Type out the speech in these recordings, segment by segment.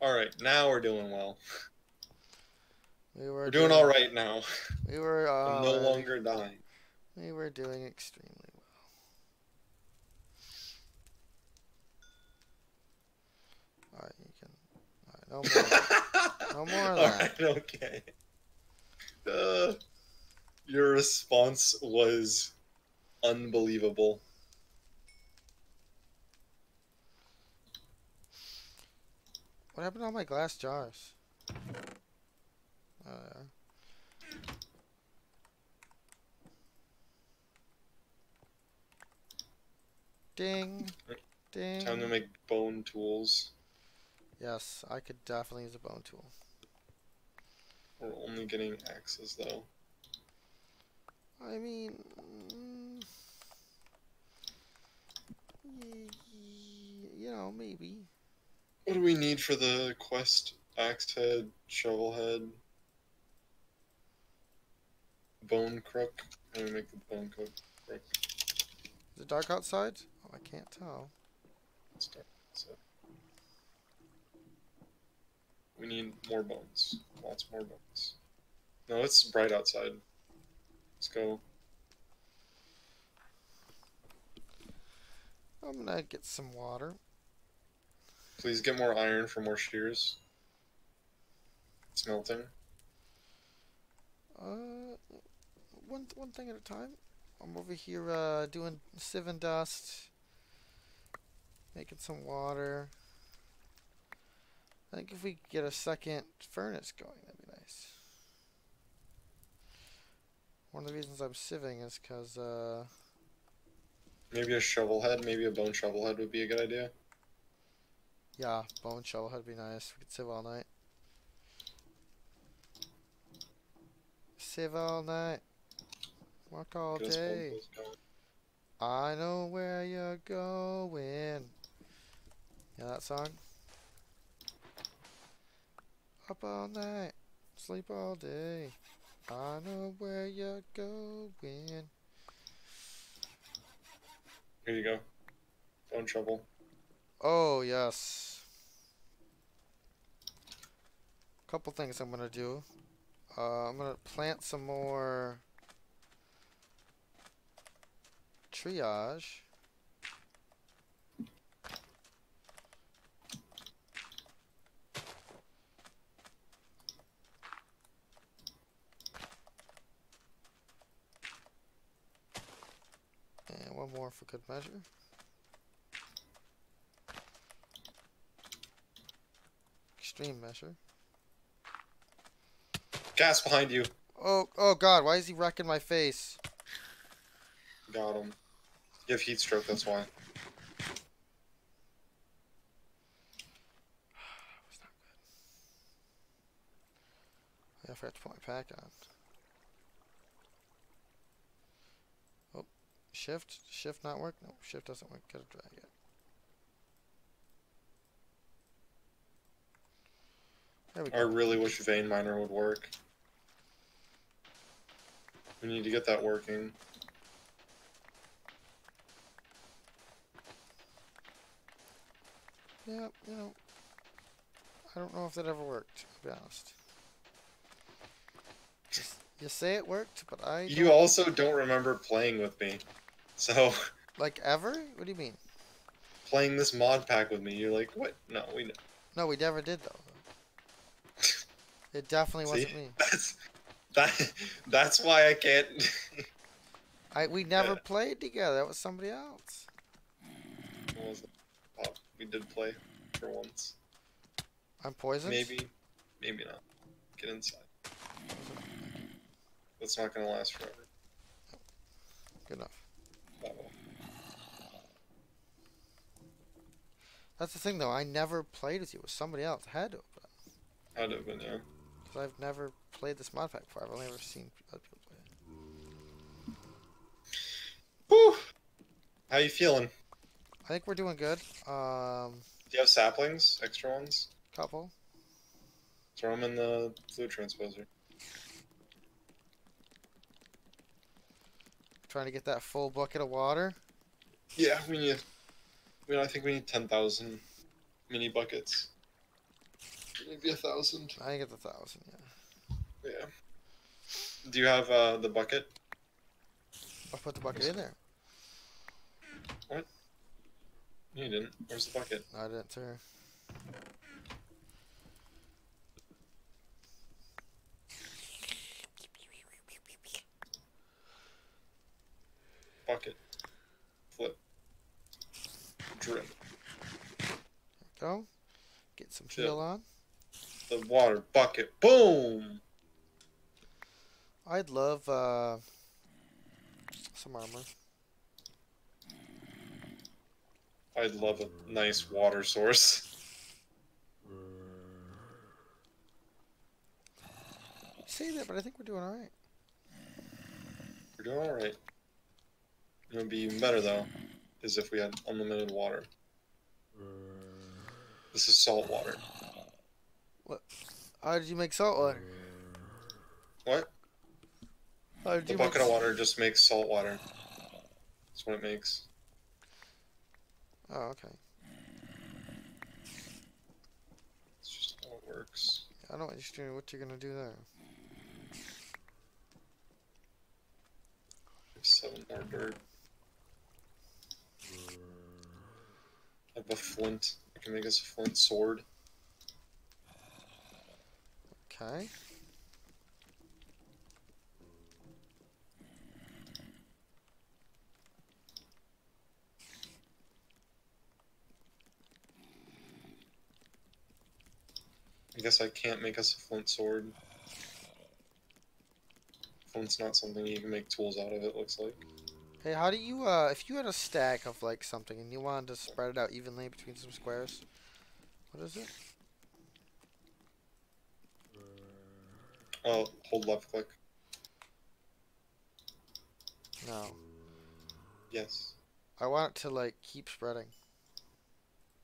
All right, now we're doing well. We were We're doing all right now. We were uh, no longer dying. We were doing extremely well. Alright, you can. Alright, no more. No more of All that. right, okay. Uh, your response was unbelievable. What happened to all my glass jars? Oh, yeah. Ding. Ding. Time to make bone tools. Yes, I could definitely use a bone tool. We're only getting axes though. I mean, mm, you know, maybe. What do we need for the quest? Axe head, shovel head, bone crook. How do we make the bone crook? crook? Is it dark outside? Oh, I can't tell. Start. So. We need more bones. Lots more bones. No, it's bright outside. Let's go. I'm gonna get some water. Please get more iron for more shears. It's melting. Uh, one one thing at a time. I'm over here uh doing sieve and dust, making some water. I think if we get a second furnace going, that'd be nice. One of the reasons I'm sieving is because uh Maybe a shovel head, maybe a bone shovel head would be a good idea. Yeah, bone shovel would be nice. We could sieve all night. Sieve all night. Work all day. I know where you're going. Yeah, that song. Up all night, sleep all day. I know where you're going. Here you go. Bone shovel. Oh, yes. Couple things I'm gonna do. Uh, I'm gonna plant some more triage. And one more for good measure. Extreme measure. Gas behind you. Oh, oh God! Why is he wrecking my face? Got him. You have heat stroke, that's why. Good. I forgot to put my pack on. Oh, shift, shift not work. No, shift doesn't work. Gotta drag it. There we I really wish vein miner would work. We need to get that working. Yeah, you know, I don't know if that ever worked. To be honest. Just- You say it worked, but I You don't- also don't remember playing with me. So, like ever. What do you mean? playing this mod pack with me, you're like, what? No, we. No, we never did though. It definitely See? wasn't me. That's, that, that's why I can't. I we never played together. That was somebody else. What was it? Oh, we did play for once. I'm poisoned. Maybe, maybe not. Get inside. That's not gonna last forever. Good enough. That's the thing though. I never played with you. It was somebody else. Had to have been. I'd have been, yeah. Because I've never played this mod pack before. I've only ever seen other people play it. Whew. How you feeling? I think we're doing good. Um, Do you have saplings? Extra ones? couple. Throw them in the fluid transposer. Trying to get that full bucket of water. Yeah, we need. We, I think we need ten thousand mini buckets. Maybe a thousand. I get the thousand. Yeah. Yeah. Do you have uh, the bucket? I'll put the bucket in there. What? You didn't. Where's the bucket? I didn't, sir. Bucket. Flip. Drip. Go. Get some Fill. fuel on. The water bucket. Boom! I'd love uh, some armor. I'd love a nice water source. You say that, but I think we're doing all right. We're doing alright. It would be even better though, is if we had unlimited water. This is salt water. How did you make salt water? What? How did The you bucket make of water just makes salt water. That's what it makes. Oh, okay. It's just how it works. I don't know what you're. What you're gonna do there? Seven more dirt. I have a flint. I can make us a flint sword. Okay. I guess I can't make us a flint sword. Flint's not something you can make tools out of, it looks like. Hey, how do you uh, if you had a stack of like something and you wanted to spread it out evenly between some squares? What is it? Oh, hold left click. No. Yes. I want it to like keep spreading.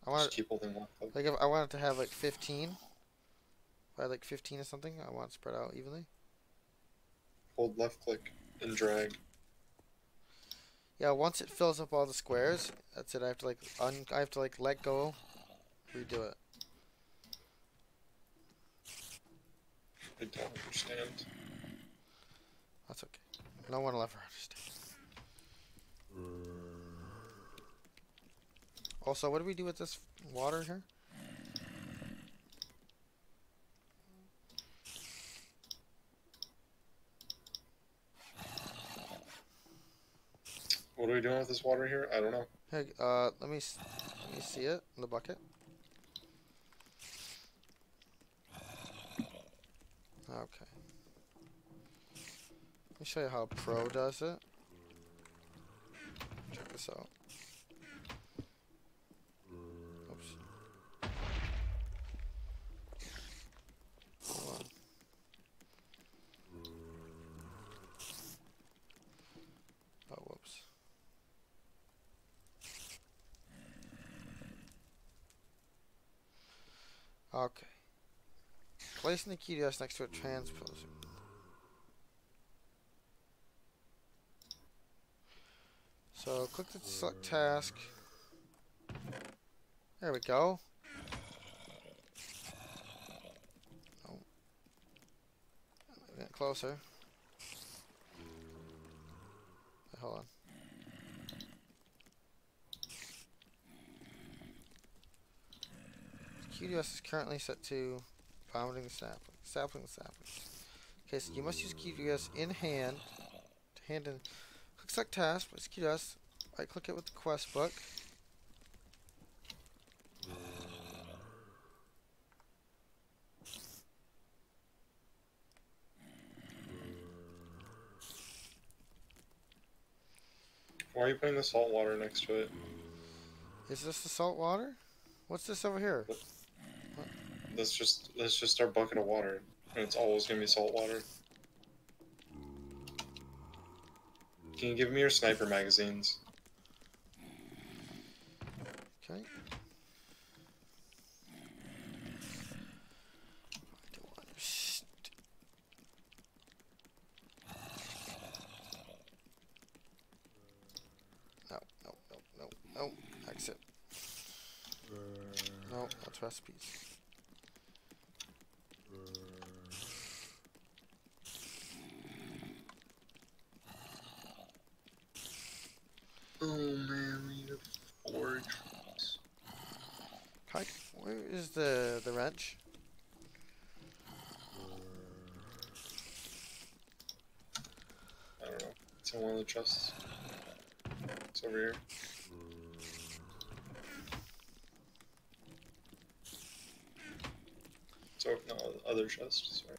I want Just keep holding left click. like if I want it to have like 15. If I had like 15 or something, I want it spread out evenly. Hold left click and drag. Yeah, once it fills up all the squares, that's it. I have to like un I have to like let go, redo it. I don't understand. That's okay. No one will ever understand. Also, what do we do with this water here? What are we doing with this water here? I don't know. Hey, uh, let me let me see it in the bucket. Okay. Let me show you how Pro does it. Check this out. Oops. Hold on. Oh, whoops. Okay. Placing the QDS next to a transposer. So click the select task. There we go. Oh. Get closer. Hold on. QDS is currently set to pounding the sapling, sapling. Okay, so you must use QDS in hand to hand in. Click select task, press QDS, right click it with the quest book. Why are you putting the salt water next to it? Is this the salt water? What's this over here? That's just that's just our bucket of water. And it's always gonna be salt water. Can you give me your sniper magazines? Okay. No, no, no, no, no. Exit. No, that's recipes. Oh man, we need a forge. Hi, where is the the wrench? I don't know. It's in one of the chests. It's over here. So no, other chest. Sorry.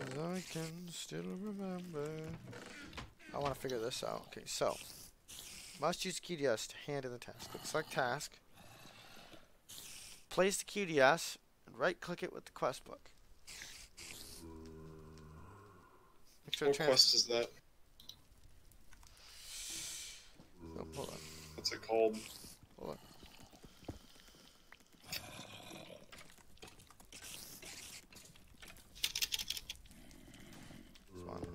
As I can still remember. I want to figure this out. Okay, so must use QDS to hand in the task. Select task. Place the QDS and right click it with the quest book. Make sure What quest is that? oh, hold on. What's it called? Hold on. Come on.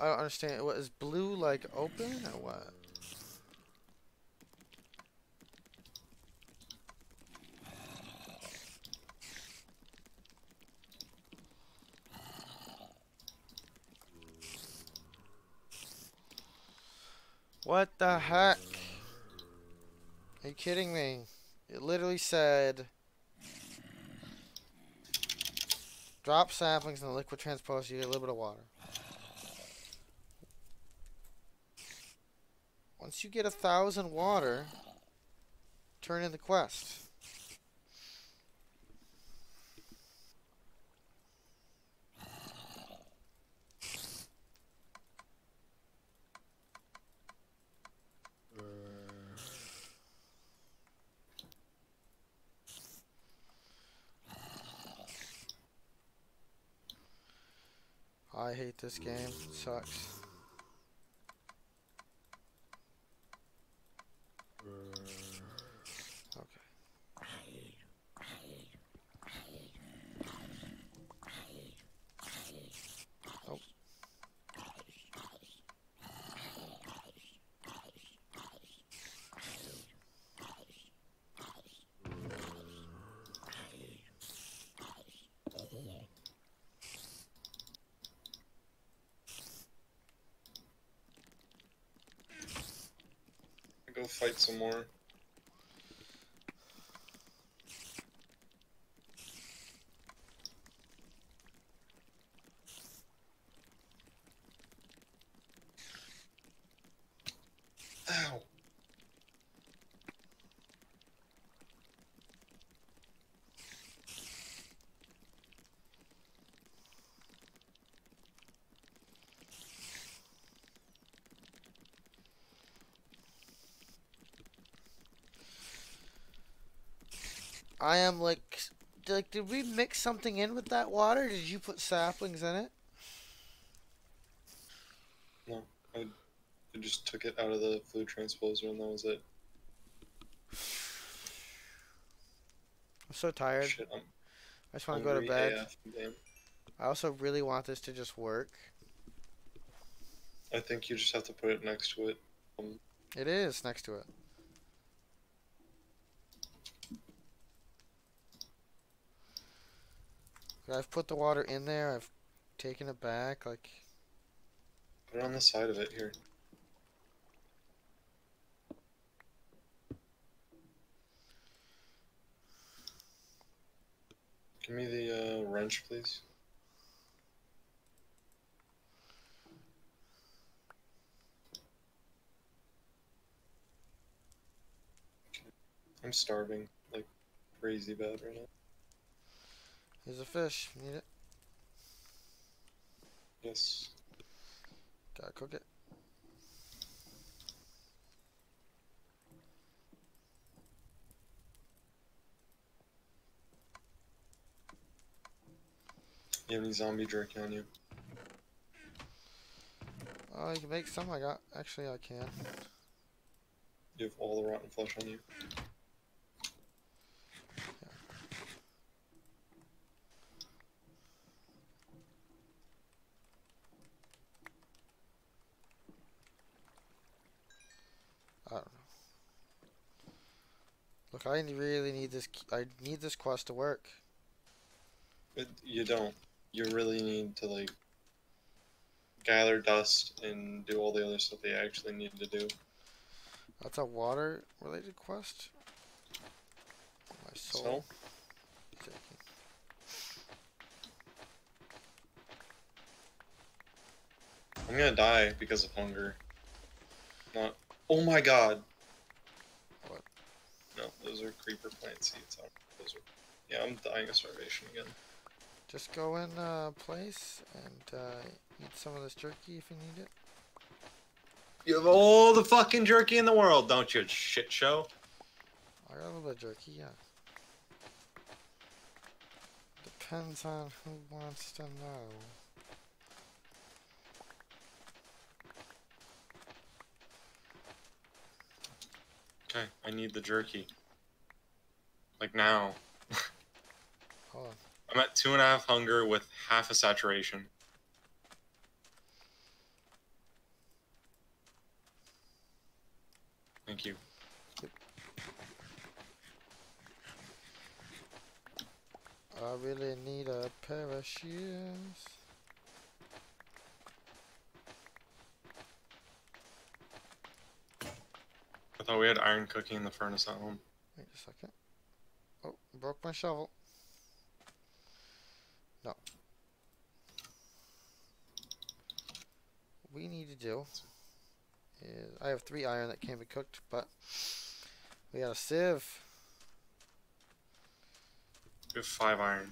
I don't understand. What is blue like open or what? What the heck? Are you kidding me? It literally said drop saplings in the liquid transpose, you get a little bit of water. Once you get a thousand water, turn in the quest. I hate this game. It sucks. Fight some more. Ow. I am like, like, did we mix something in with that water? Did you put saplings in it? I just took it out of the fluid transposer and that was it. I'm so tired. Shit, I'm I just want to go to bed. AF. I also really want this to just work. I think you just have to put it next to it. Um, it is next to it. I've put the water in there. I've taken it back. Like, Put it on the side of it here. Give me the uh, wrench, please. I'm starving like crazy bad right now. Here's a fish. Need it? Yes. Gotta cook it. You have any zombie jerky on you? Oh, you can make some. I got. Actually, I can. You have all the rotten flesh on you. Look, I really need this. I need this quest to work. But you don't. You really need to like gather dust and do all the other stuff they actually need to do. That's a water-related quest. Oh, my soul. Taking. I'm gonna die because of hunger. Not. Oh my god. What? No, those are creeper plant seeds. Those are. Yeah, I'm dying of starvation again. Just go in uh, place and uh, eat some of this jerky if you need it. You have all the fucking jerky in the world, don't you, shit show? I got a little bit of jerky, yeah. Depends on who wants to know. Okay, I need the jerky. Like now. Hold on. I'm at two and a half hunger with half a saturation. Thank you. I really need a pair of shoes. I thought we had iron cooking in the furnace at home. Wait a second. Oh, broke my shovel. No. We need to do is I have three iron that can't be cooked, but we got a sieve. We have five iron.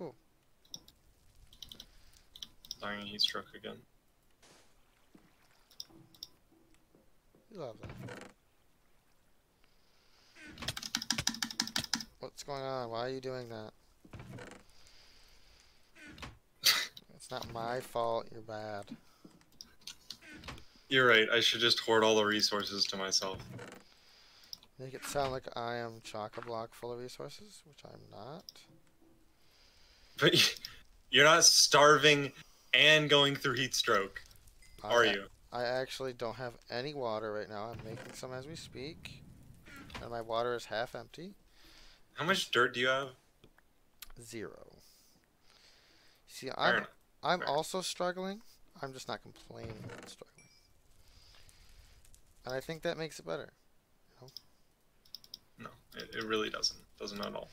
Ooh. Dying in heat stroke again. We love that. What's going on? Why are you doing that? it's not my fault. You're bad. You're right. I should just hoard all the resources to myself. Make it sound like I am chock a block full of resources, which I'm not. But you're not starving and going through heat stroke, are I, you? I actually don't have any water right now. I'm making some as we speak. And my water is half empty. How much dirt do you have? Zero. See, I'm. I'm fair. also struggling. I'm just not complaining about struggling. And I think that makes it better. No, it, it really doesn't. Doesn't at all.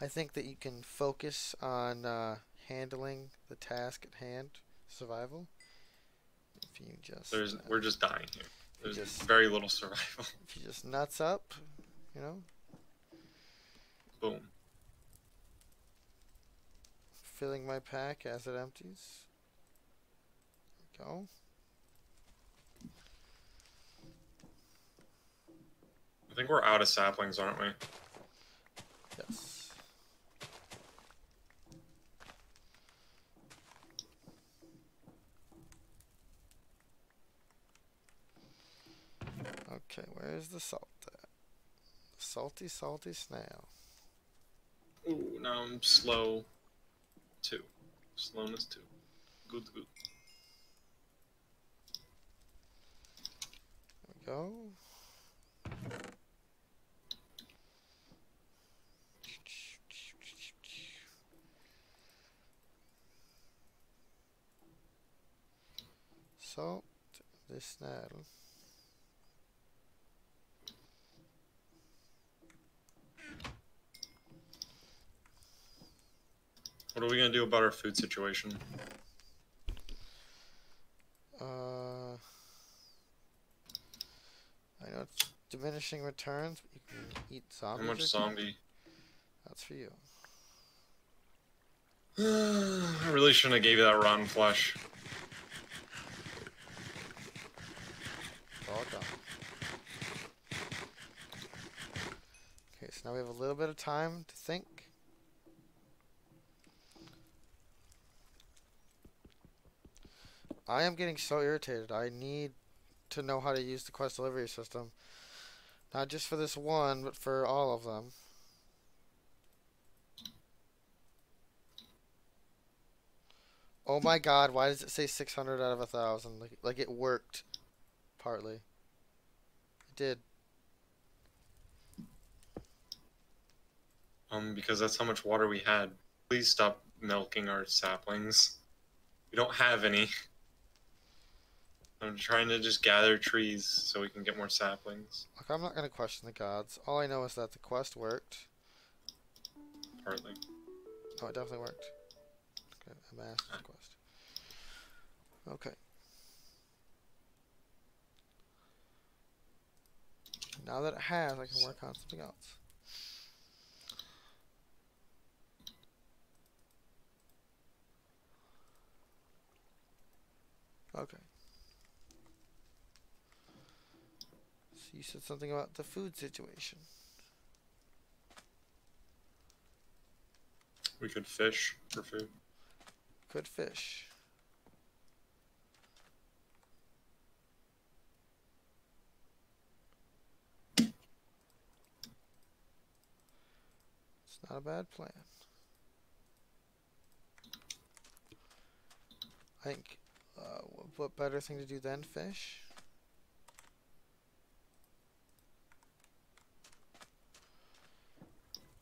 I think that you can focus on uh, handling the task at hand, survival. If you just There's uh, we're just dying here. There's just very little survival. if you just nuts up, you know, Boom. filling my pack as it empties. There we go. I think we're out of saplings, aren't we? Yes. Okay, where's the salt at? Salty, salty snail. Ooh, now I'm slow. Two. Slowness two. Good, good. There we go. Salt, this snail. What are we gonna do about our food situation? Uh, I know it's diminishing returns, but you can eat zombies. How much zombie? That's for you. I really shouldn't have gave you that rotten flesh. All done. Okay, so now we have a little bit of time to think. I am getting so irritated. I need to know how to use the quest delivery system. Not just for this one, but for all of them. Oh my god, why does it say 600 out of a 1,000? Like, like it worked. Partly. It did. Um, because that's how much water we had. Please stop milking our saplings. We don't have any. I'm trying to just gather trees so we can get more saplings. Look, I'm not going to question the gods. All I know is that the quest worked. Partly. Oh, it definitely worked. Okay, a master's ah. quest. Okay. Now that it has, I can work on something else. Okay. You said something about the food situation. We could fish for food. Could fish. It's not a bad plan. I think, uh, what better thing to do than fish?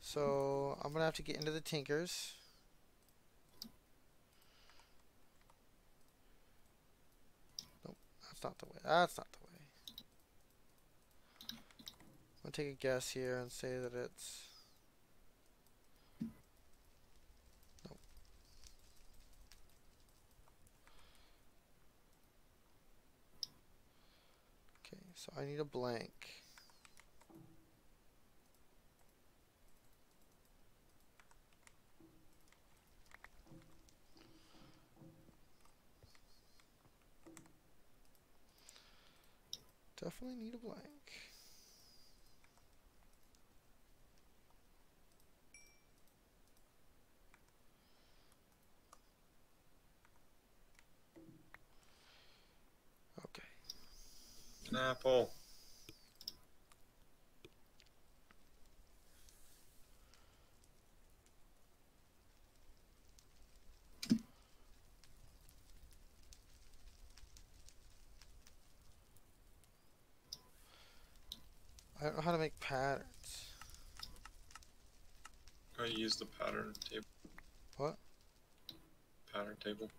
So, I'm gonna have to get into the Tinkers. Nope, That's not the way. That's not the way. I'm gonna take a guess here and say that it's. Nope. Okay, so I need a blank. Definitely need a blank. Okay. An apple. I don't know how to make patterns. I use the pattern table. What? Pattern table.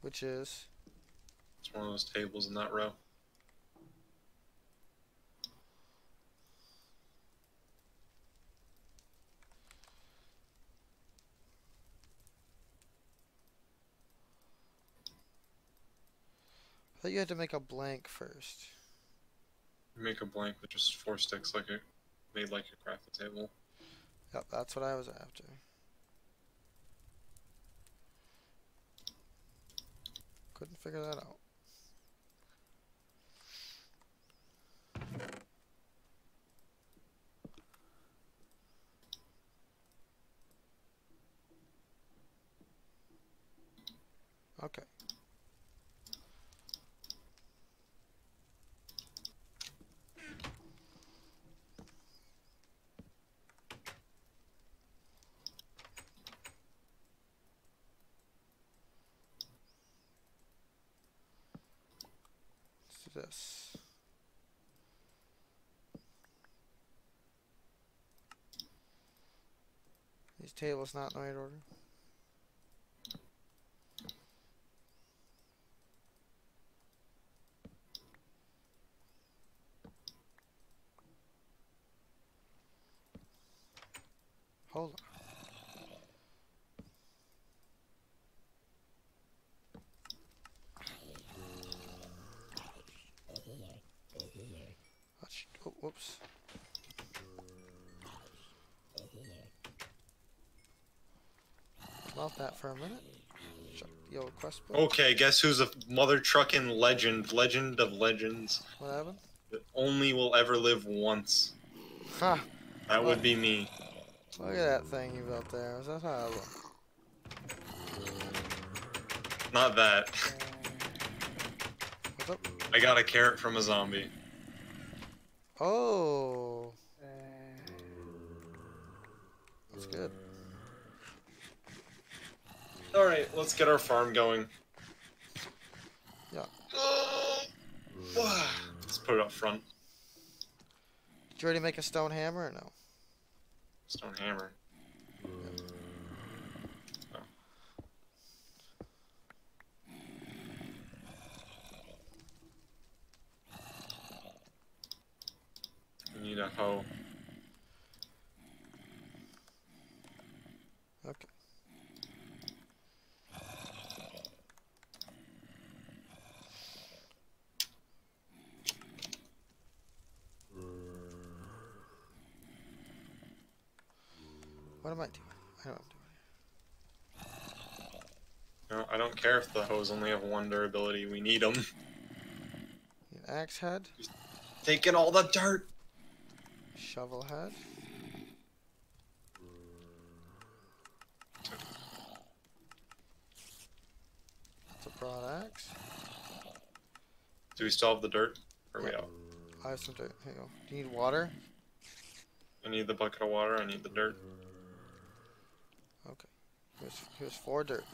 Which is It's one of those tables in that row. I thought you had to make a blank first. Make a blank with just four sticks, like a made like a crafting table. Yep, that's what I was after. Couldn't figure that out. Okay. Let's do this. These tables not in the right order. Hold on. Ach, oh, whoops. About that for a minute. Check the old quest book. Okay, guess who's a mother trucking legend? Legend of legends. What happened? That only will ever live once. Ha! That would be me. Look at that thing you built there. Is that how? Not that. What's up? I got a carrot from a zombie. Oh. That's good. Alright, let's get our farm going. Yeah. let's put it up front. Did you already make a stone hammer or no? Stone hammer. Oh. We need a hoe. Okay. What am I doing? I what I'm. No, I don't care if the hoes only have one durability. We need them. An axe head, Taking all the dirt. shovel head. It's a broad axe. Do we still have the dirt? Or are we out? I have some dirt. Here you go. Do you need water? I need the bucket of water. I need the dirt. Here's, here's four dirt.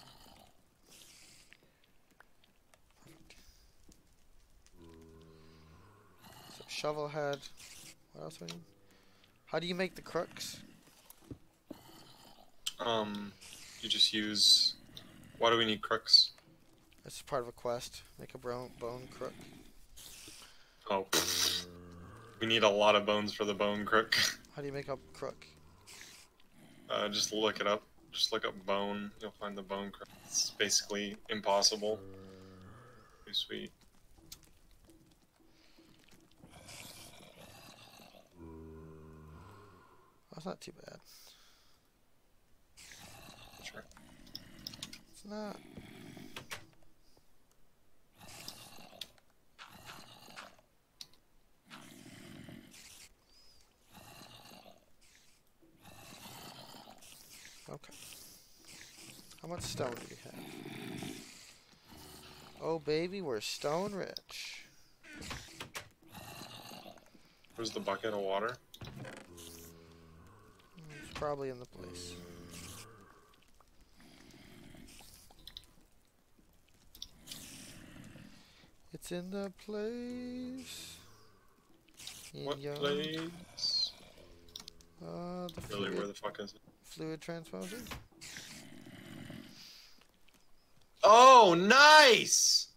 So shovel head. What else do I need? How do you make the crooks? Um, you just use. Why do we need crooks? It's part of a quest. Make a bone, bone crook. Oh, we need a lot of bones for the bone crook. How do you make a crook? Uh, just look it up. Just look up bone. You'll find the bone. It's basically impossible. Pretty sweet. That's not too bad. Sure. It's not. Okay. How much stone do we have? Oh baby, we're stone rich. Where's the bucket of water? It's probably in the place. It's in the place. In What place? Uh, the Really, where the fuck is it? Fluid transposer. Oh, nice!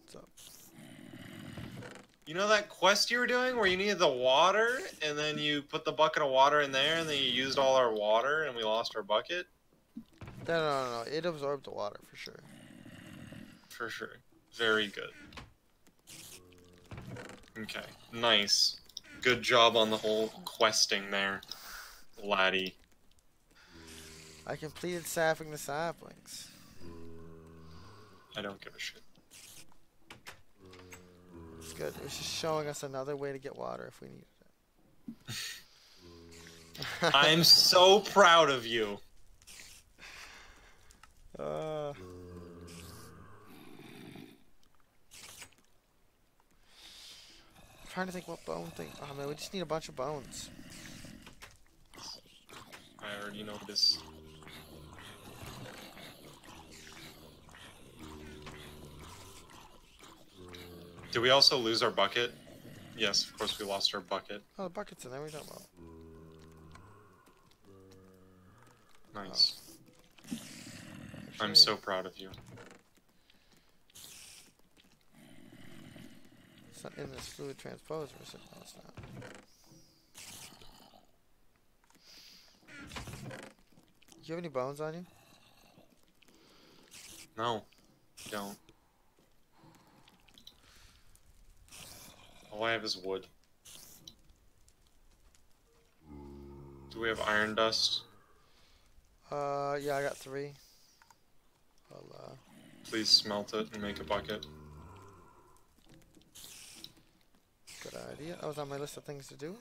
What's up? You know that quest you were doing where you needed the water and then you put the bucket of water in there and then you used all our water and we lost our bucket? No, no, no, no. It absorbed the water for sure. For sure. Very good. Okay, nice. Good job on the whole questing there, laddie. I completed sapping the saplings. I don't give a shit. It's good. It's just showing us another way to get water if we needed it. I'm so proud of you. Uh, trying to think what bone thing. Oh man, we just need a bunch of bones. I already know this. Did we also lose our bucket? Yes, of course we lost our bucket. Oh, the bucket's in there. We don't know. Nice. Oh, I'm so proud of you. It's not in this fluid transposer, is it? No, it's not. You have any bones on you? No, don't. All I have is wood. Do we have iron dust? Uh, yeah, I got three. I'll, uh, Please smelt it and make a bucket. good idea. That was on my list of things to do.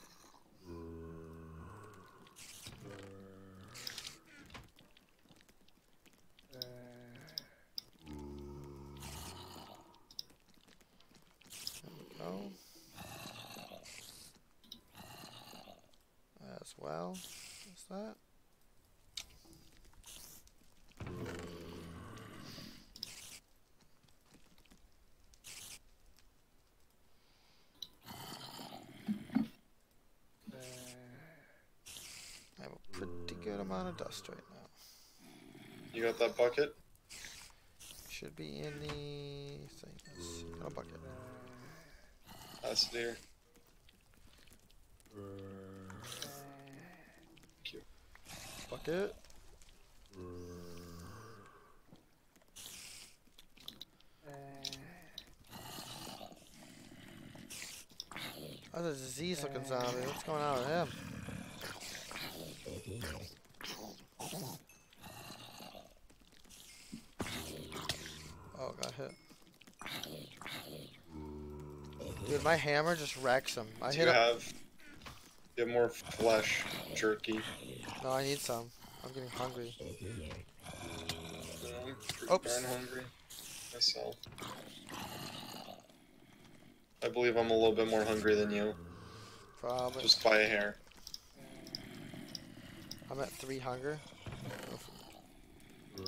as well. What's that? I have a pretty good amount of dust right now. You got that bucket? Should be in the thing. Yes. No bucket. That's there. Bucket. That's a disease looking zombie. What's going on with him? Oh, got hit. Dude, my hammer just wrecks him. I Do hit you him. have? You have more flesh jerky. No, I need some. I'm getting hungry. No, I'm Oops. hungry myself. I believe I'm a little bit more hungry than you, Probably. just by a hair. I'm at three hunger.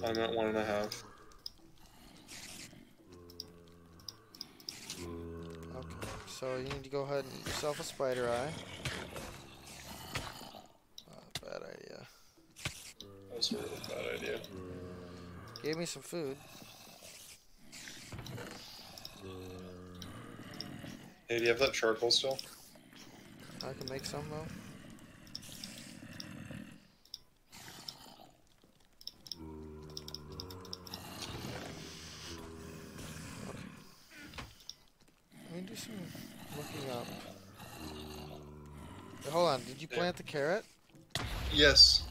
I'm at one and a half. Okay, so you need to go ahead and eat yourself a spider eye. Uh, bad idea. That was a really bad idea. Gave me some food. Hey, do you have that charcoal still? I can make some though. Okay. Let me do some looking up. Wait, hold on, did you Yeah. plant the carrot? Yes.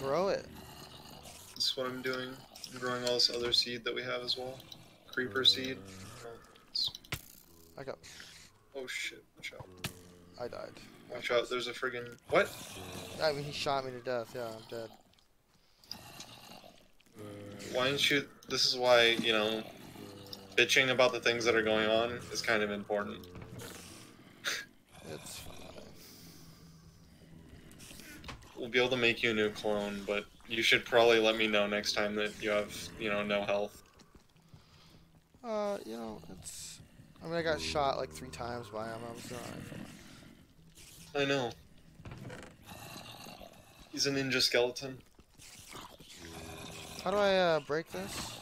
Grow it. That's what I'm doing. I'm growing all this other seed that we have as well. Creeper seed. I got. Oh shit, watch out. I died. Watch out, there's a friggin' What? I mean, he shot me to death. Yeah, I'm dead. Why didn't you this is why, you know, bitching about the things that are going on is kind of important. It's fine. We'll be able to make you a new clone, but you should probably let me know next time that you have, you know, no health. Uh, you know, it's. I mean, I got shot like three times by him. I was doing alright for him. I know. He's a ninja skeleton. How do I uh, break this?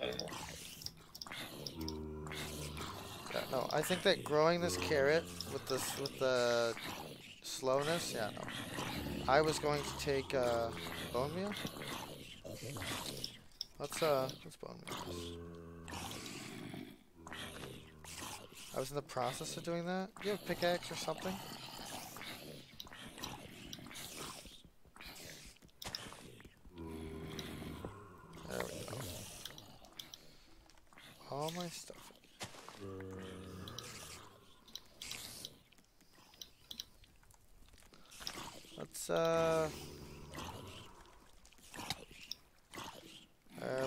I don't know. Yeah, no, I think that growing this carrot with this with the slowness, yeah, no. I was going to take uh, bone meal. Let's uh, let's bone meal. I was in the process of doing that. Do you have a pickaxe or something? There we go. All my stuff. Let's uh. There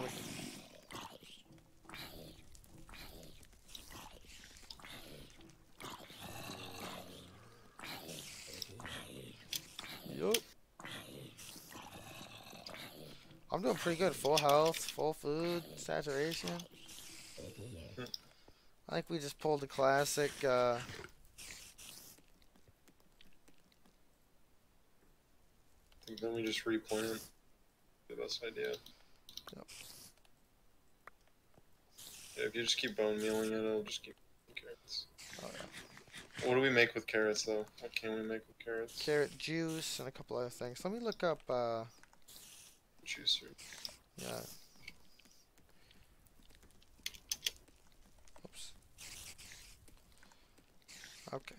we go. I'm doing pretty good. Full health, full food, saturation. I think we just pulled the classic. Uh, I think then we just replant. The best idea. Yep. Yeah, if you just keep bone mealing it, it'll just keep carrots. oh yeah. What do we make with carrots though? What can we make with carrots? carrot juice and a couple other things. Let me look up. Uh, Juicer. yeah. Oops. Okay.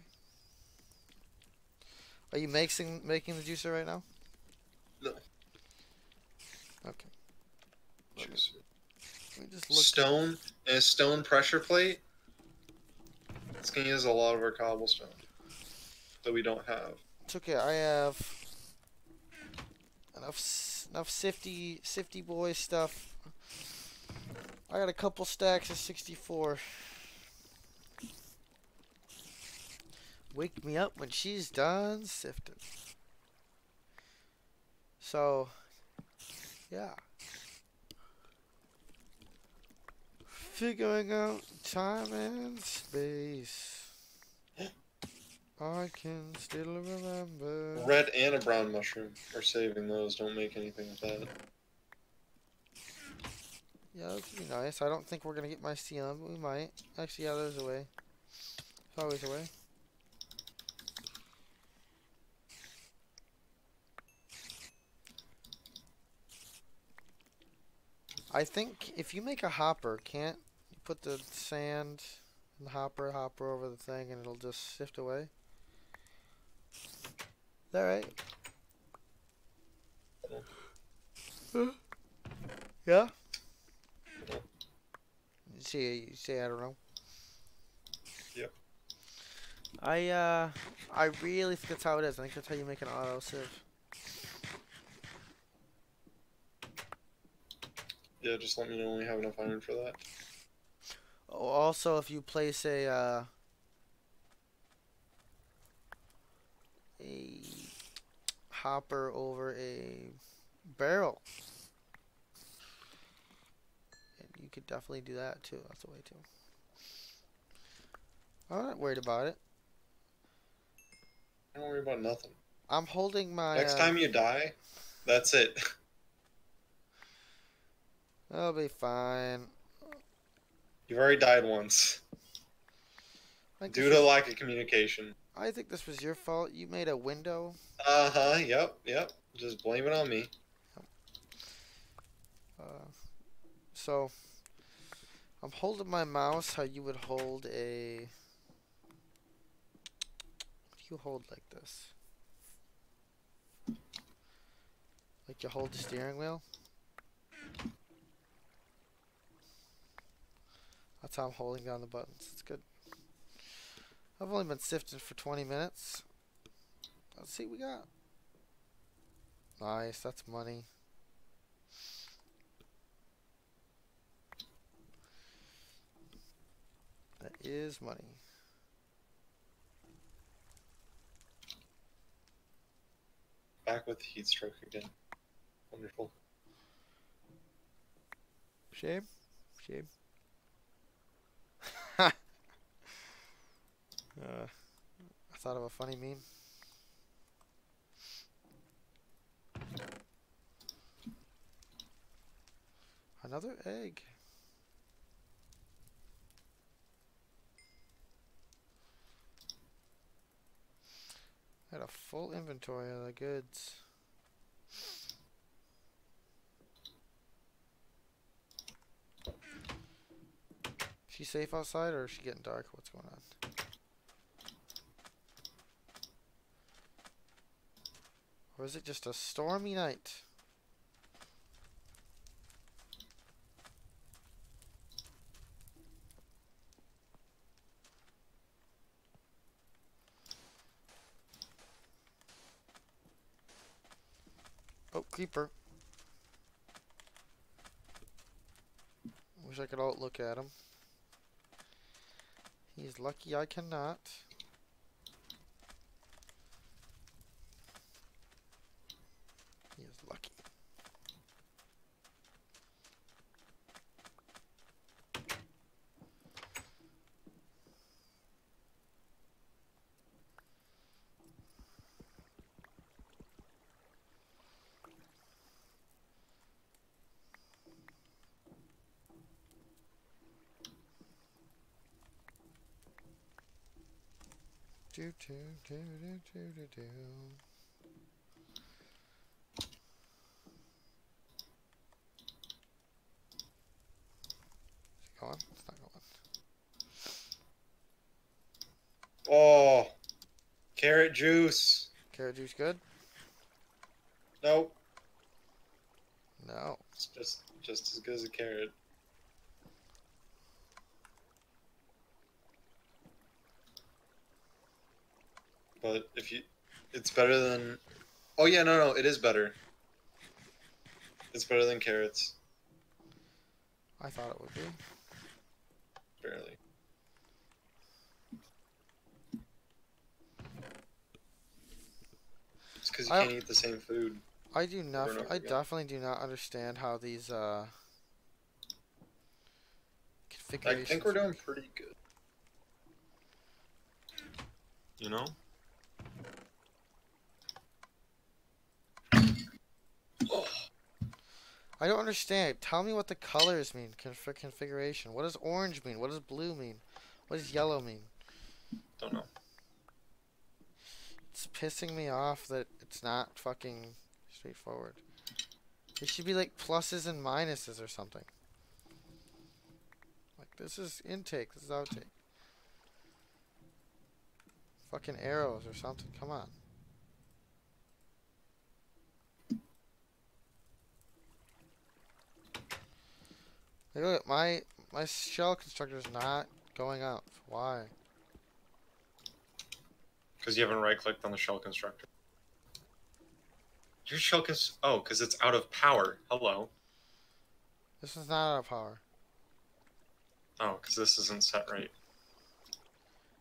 Are you mixing making the juicer right now? No. Okay. Let let me just look. Stone and a stone pressure plate. It's gonna use a lot of our cobblestone that we don't have. It's okay. I have enough enough sifty sifty boy stuff. I got a couple stacks of sixty four. Wake me up when she's done sifting. So, yeah. Figuring out time and space. I can still remember. Red and a brown mushroom. We're saving those. Don't make anything with that. Yeah, that would be nice. I don't think we're gonna get my ceiling, but we might. Actually, yeah, there's a way. There's always a way. I think if you make a hopper, can't put the sand in the hopper, hopper over the thing, and it'll just sift away? Is that right? Yeah? You say, you say I don't know? Yep. I, uh, I really think that's how it is. I think that's how you make an auto sieve. Yeah, just let me know when we have enough iron for that. Also, if you place a uh, a hopper over a barrel, and you could definitely do that too. That's a way too. I'm not worried about it. Don't worry about nothing. I'm holding my. Next uh, time you die, that's it. I'll be fine. You've already died once. Due to lack of communication. I think this was your fault. You made a window. Uh huh, yep, yep. Just blame it on me. Uh, so I'm holding my mouse how you would hold a. What do you hold like this? Like you hold the steering wheel? That's how I'm holding down the buttons. It's good. I've only been sifting for 20 minutes. Let's see what we got. Nice, that's money. That is money. Back with heat stroke again. Wonderful. Shame. Shame. uh, Uh, I thought of a funny meme. Another egg. I Had a full inventory of the goods. She safe outside or is she getting dark? What's going on? Or is it just a stormy night? Oh, creeper. Wish I could outlook at him. He's lucky I cannot. He is lucky. Do do do do do. Is it? It's not. Oh, carrot juice. Carrot juice good? Nope, No. it's just just as good as a carrot. But if you, it's better than. Oh yeah, no, no, it is better. It's better than carrots, I thought it would be. barely. It's because you I- can't eat the same food. I do not. I again. definitely do not understand how these uh. I think we're doing pretty good. You know? I don't understand. Tell me what the colors mean for configuration. What does orange mean? What does blue mean? What does yellow mean? don't know. It's pissing me off that it's not fucking straightforward. It should be like pluses and minuses or something. Like this is intake, this is outtake. Fucking arrows or something. Come on. Like, look, my my shell constructor is not going up. Why? Because you haven't right clicked on the shell constructor. Your shell cons- Oh, because it's out of power. Hello. This is not out of power. Oh, because this isn't set right.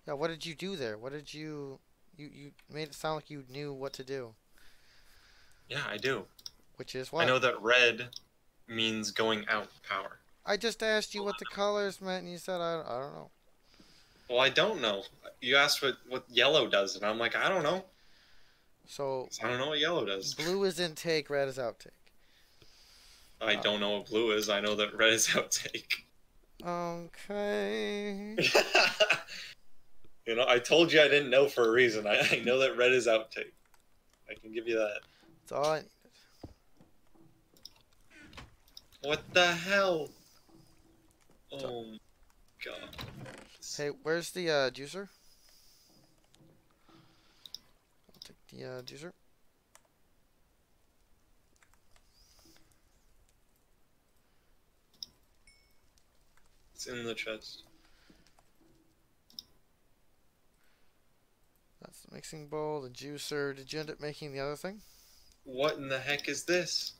Yeah, what did you do there? What did you you you made it sound like you knew what to do, Yeah, I do. which is what? I know that red means going out power. I just asked you what the colors meant, and you said I, I don't know. Well, I don't know. You asked what, what yellow does, and I'm like, I don't know. So I don't know what yellow does. blue is intake, red is outtake. I uh. don't know what blue is. I know that red is outtake. Okay. you know, I told you I didn't know for a reason. I, I know that red is outtake. I can give you that. That's all I need. What the hell? Oh god. Hey, where's the uh, juicer? I'll take the uh, juicer. It's in the chest. That's the mixing bowl, the juicer. Did you end up making the other thing? What in the heck is this?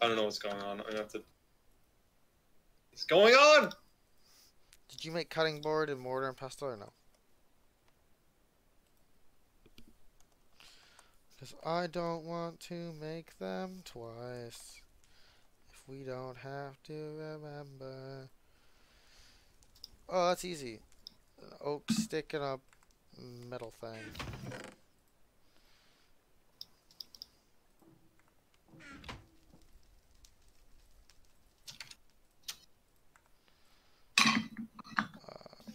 I don't know what's going on. I have to. What's going on? Did you make cutting board and mortar and pestle or no? Because I don't want to make them twice. If we don't have to remember. Oh, that's easy. An oak stick and a metal thing.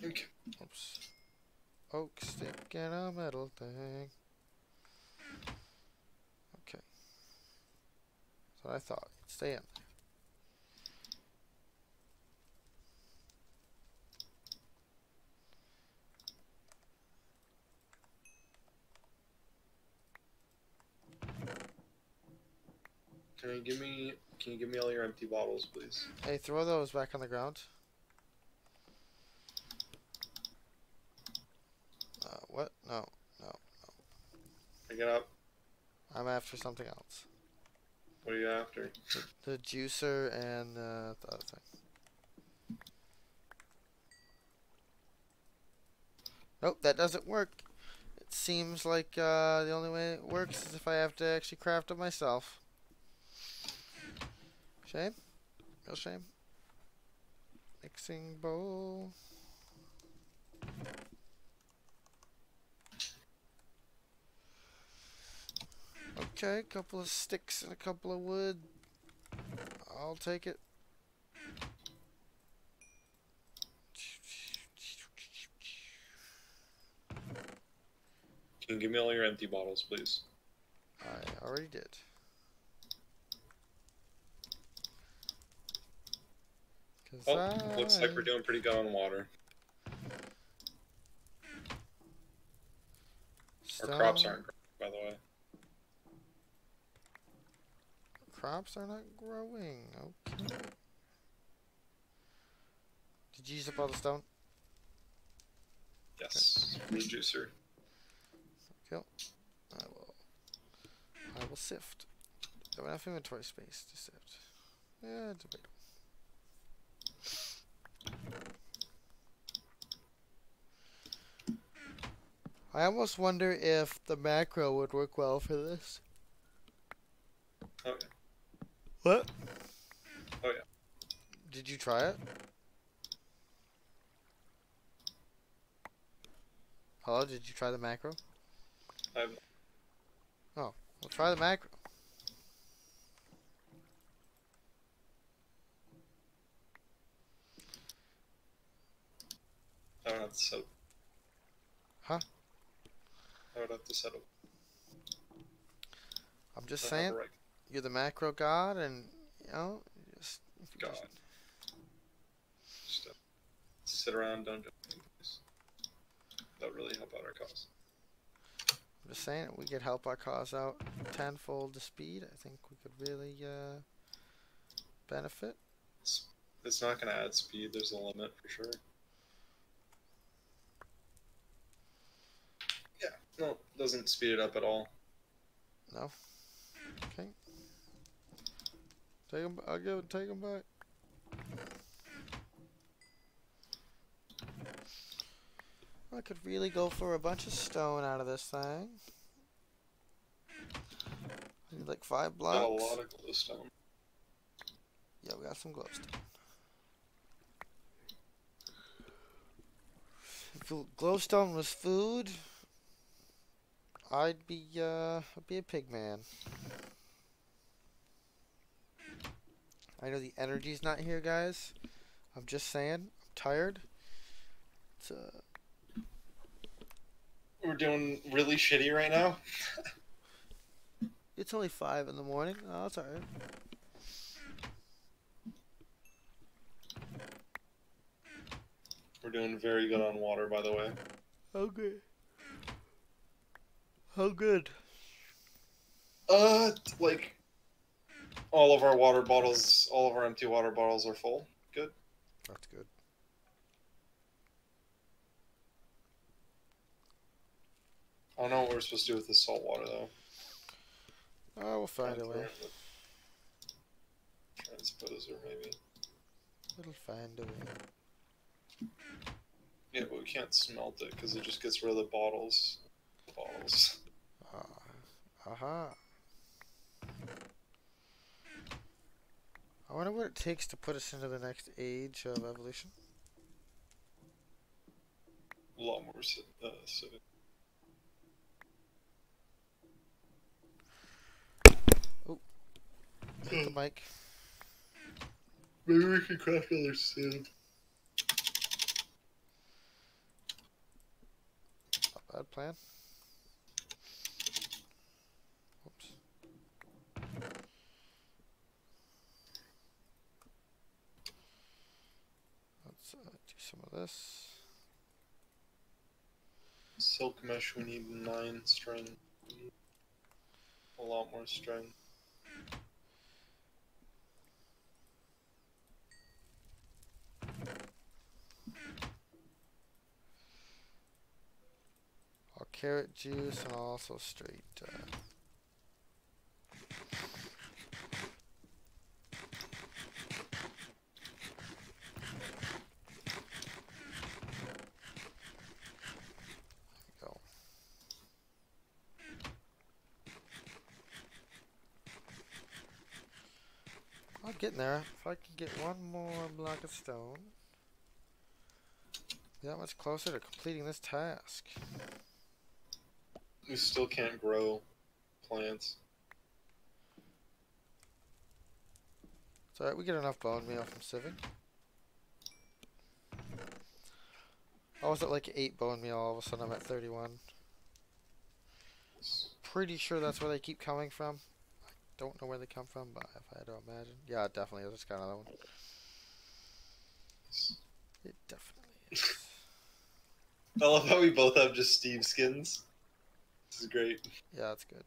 Okay. Oops. Oak stick and a metal thing. Okay. That's what I thought. Stay in. Can you give me? Can you give me all your empty bottles, please? Hey, throw those back on the ground. Uh, what? No. No, no. Pick it up. I'm after something else. What are you after? The juicer and uh, the other thing. Nope, that doesn't work. It seems like uh, the only way it works is if I have to actually craft it myself. Shame? Real shame. Mixing bowl. Okay, a couple of sticks and a couple of wood. I'll take it. Can you give me all your empty bottles, please? I already did. Oh, looks like we're doing pretty good on water. Our crops aren't, growing, by the way. Crops are not growing. Okay. Did you use up all the stone? Yes, from the juicer. I will. I will sift. Don't have inventory space to sift. Yeah, debatable. I almost wonder if the macro would work well for this. Yeah. What? Oh, yeah. Did you try it? Hello, did you try the macro? I've Well, try the macro. I don't have to set up. Huh? I would have to set up. I'm just I have saying, a right you're the macro god, and you know, just God. just- Just uh, sit around, don't do anything. please. That would really help out our cause. I'm just saying, we could help our cause out tenfold the speed. I think we could really uh, benefit. It's, it's not going to add speed. There's a limit for sure. Yeah, no, doesn't speed it up at all. No. Okay. Take him. I'll give. Take him back. I could really go for a bunch of stone out of this thing. I need like five blocks. Got a blocks. lot of glowstone. Yeah, we got some glowstone. If glowstone was food, I'd be uh, I'd be a pig man. I know the energy's not here, guys. I'm just saying. I'm tired. It's uh, We're doing really shitty right now. it's only five in the morning. Oh, that's alright. We're doing very good on water, by the way. How good? How good? Uh, like all of our water bottles, all of our empty water bottles are full. Good. That's good. I don't know what we're supposed to do with this salt water though. Oh, we'll find a way. Transposer maybe. We'll find a way. Yeah, but we can't smelt it because it just gets rid of the bottles. Bottles. Ah, aha. I wonder what it takes to put us into the next age of evolution. A lot more ci- uh, civic. Hit the mic. Maybe we can craft another sieve. Not bad plan. Whoops. Let's uh, do some of this. Silk mesh, we need nine string. A lot more string. I'll carrot juice and also straight. Uh, getting there. If I can get one more block of stone, be that much closer to completing this task. We still can't grow plants. It's alright, we get enough bone meal from Civic. Oh, I was at like 8 bone meal, all of a sudden I'm at 31. Pretty sure that's where they keep coming from. I don't know where they come from, but if I had to imagine. Yeah, it definitely is. It's got another one. It definitely is. I love how we both have just Steve skins. This is great. Yeah, that's good.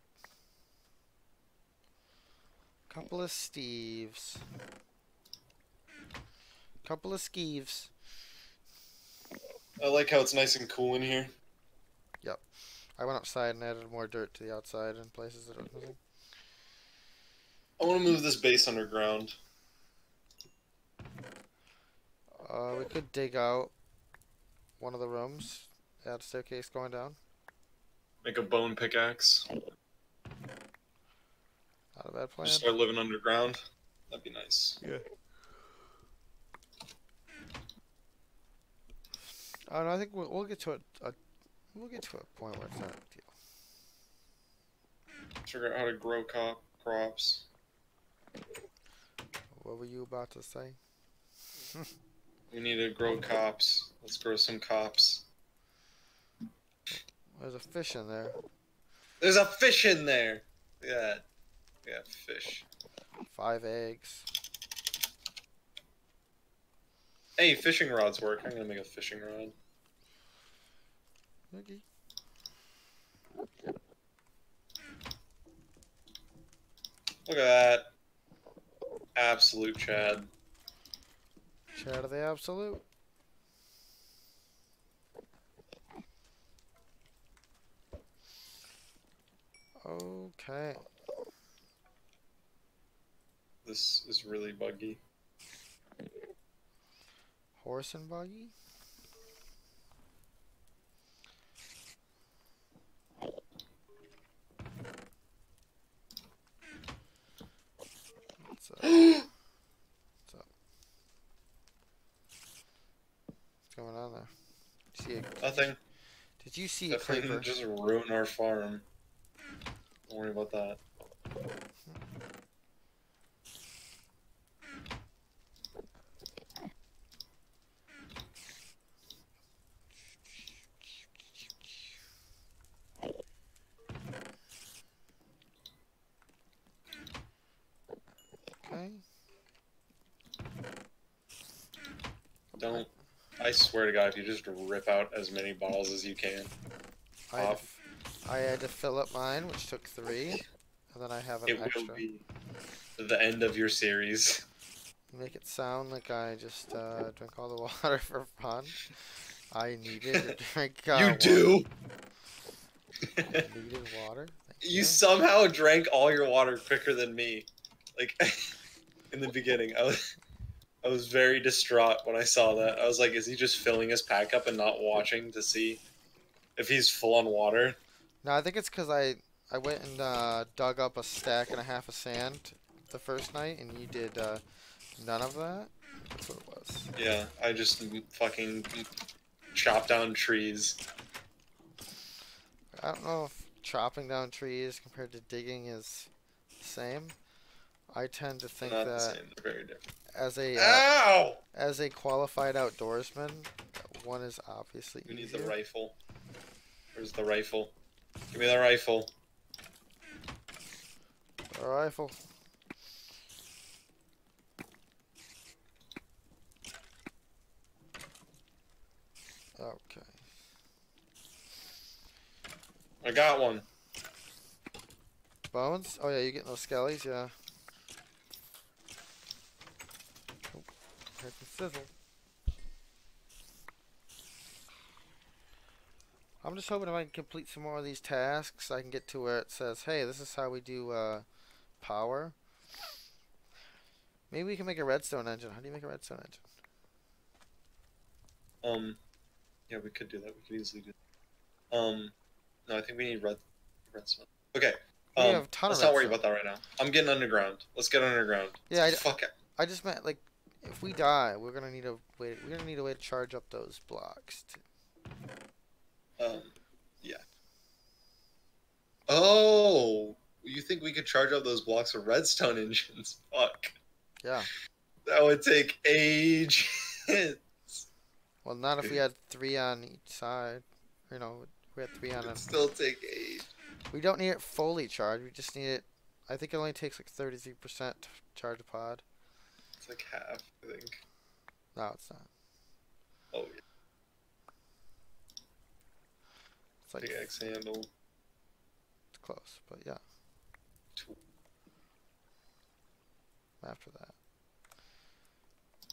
Couple of Steves. Couple of Skeeves. I like how it's nice and cool in here. Yep. I went outside and added more dirt to the outside in places that it was missing. I want to move this base underground. Uh, we could dig out one of the rooms. Add a staircase going down. Make a bone pickaxe. Not a bad plan. Just start living underground. That'd be nice. Yeah. I don't know, I think we'll, we'll get to a, a we'll get to a point where it's not a deal. Figure out how to grow cop crops. What were you about to say? We need to grow cops. Let's grow some cops. There's a fish in there. There's a fish in there. Yeah. Yeah, fish. Five eggs. Hey, fishing rods work. I'm gonna make a fishing rod. Okay. Look at that. Absolute Chad. Chad of the absolute. Okay. This is really buggy. Horse and buggy? What's up? What's up? What's going on there? Did you see a, Nothing. Did you see a creeper? just ruin our farm. Don't worry about that. Okay. Don't. I swear to God, if you just rip out as many bottles as you can. I had, to, Off. f- I had to fill up mine, which took three, and then I have an It extra. will be the end of your series. Make it sound like I just uh, drink all the water for fun. I needed to drink. Uh, you wa- do. needed water. Thank You somehow drank all your water quicker than me. Like in the beginning, I was I was very distraught when I saw that. I was like, is he just filling his pack up and not watching to see if he's full on water? No, I think it's because I I went and uh, dug up a stack and a half of sand the first night, and you did uh, none of that. That's what it was. Yeah, I just fucking chopped down trees. I don't know if chopping down trees compared to digging is the same. I tend to think that same. They're very different. as a uh, as a qualified outdoorsman, one is obviously We need the rifle. Where's the rifle? Give me the rifle. A rifle. Okay. I got one. Bones? Oh yeah, you getting those skellies? Yeah. Heard the sizzle. I'm just hoping if I can complete some more of these tasks, I can get to where it says, "Hey, this is how we do uh, power." Maybe we can make a redstone engine. How do you make a redstone engine? Um, yeah, we could do that. We could easily do. That. Um, no, I think we need red redstone. Okay. We Um, have a ton of let's not worry about that right now. I'm getting underground. Let's get underground. Yeah, I, Fuck it. I just meant like, if we die, we're gonna need a way. We're gonna need a way to charge up those blocks. To, Um, yeah. Oh, you think we could charge up those blocks of redstone engines? Fuck. yeah. That would take age. Well, not if we had three on each side. You know, we had three on. A, It'd still take age. we don't need it fully charged. We just need it. I think it only takes like thirty-three percent to charge a pod. Like half, I think. No, it's not. Oh, yeah. It's like Pickaxe handle. it's close, but yeah. Tool. After that,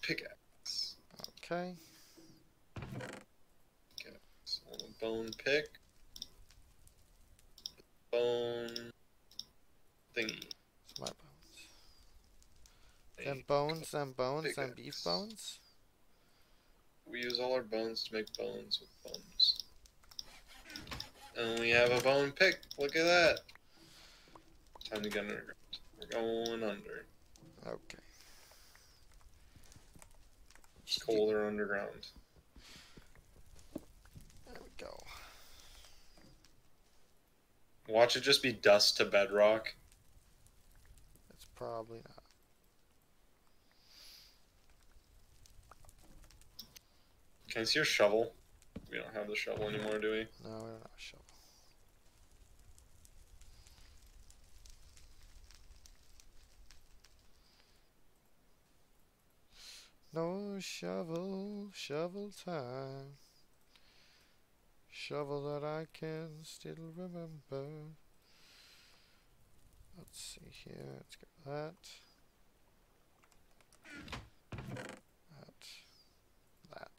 Pickaxe. okay. So, bone pick. Bone. Thingy. My bones. Then bones, then beef bones. We use all our bones to make bones with bones. And we have a bone pick. Look at that. Time to get underground. We're going under. Okay. It's colder underground. There we go. Watch it just be dust to bedrock. It's probably not. Can I see your shovel? We don't have the shovel anymore, do we? No, we don't have a shovel. No shovel, shovel time. Shovel that I can still remember. Let's see here. Let's get that. That. That.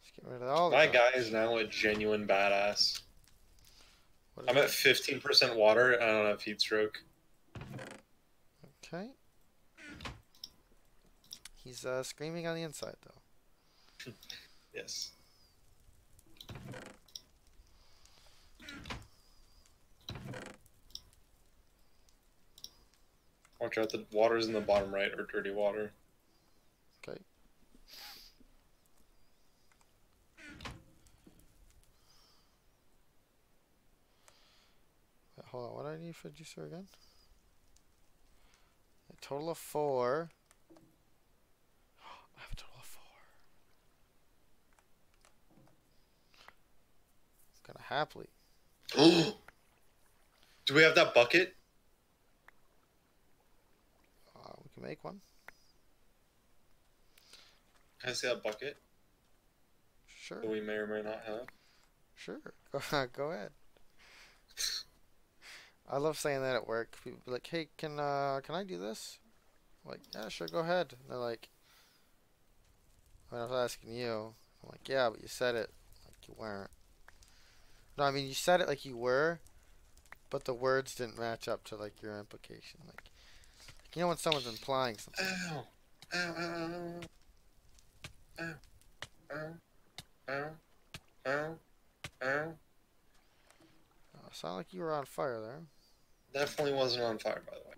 Let's get rid of all My guy is now a genuine badass. I'm at 15% water I don't have heat stroke. Okay. He's uh, screaming on the inside though. Yes. Watch out, the water's in the bottom right or dirty water. Okay. Wait, hold on, what do I need for juicer again? A total of four. I have a total of four. I'm gonna happily. Do we have that bucket? Uh, we can make one. Can I see that bucket Sure. that we may or may not have? Sure. Go, go ahead. I love saying that at work. People like, "Hey, can uh, can I do this?" I'm like, "Yeah, sure, go ahead." And they're like, "When I was asking you, I'm like, yeah, but you said it like you weren't." No, I mean you said it like you were, but the words didn't match up to like your implication. Like, like you know when someone's implying something. Ow. Ow, ow, ow, ow, ow, ow, ow. ow. Oh, sound like you were on fire there. Definitely wasn't on fire, by the way.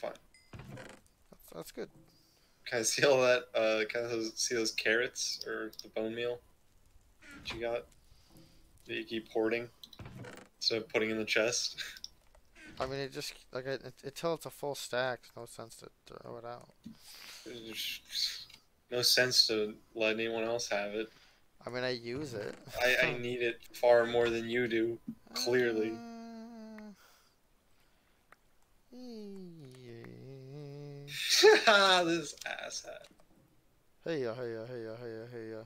That's, that's good. Can I see all that? Uh, can I see those carrots or the bone meal that you got? That you keep hoarding instead of putting in the chest. I mean, it just like it, it, until it's a full stack. No sense to throw it out. No sense to let anyone else have it. I mean, I use it. I, I need it far more than you do. clearly. Uh, this asshat. hey ya, hey ya, hey ya, hey ya, hey ya.